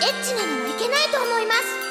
エッチなのもいけないと思います。